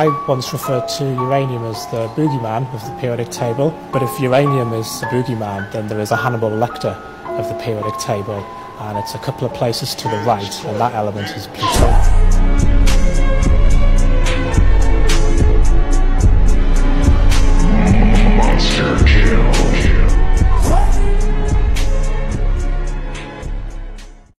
I once referred to uranium as the boogeyman of the periodic table, but if uranium is the boogeyman, then there is a Hannibal Lecter of the periodic table, and it's a couple of places to the right, and that element is Pluto.